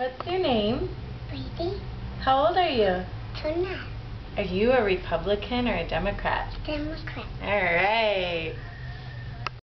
What's your name? Brady. How old are you? tonight, Are you a Republican or a Democrat? Democrat. All right.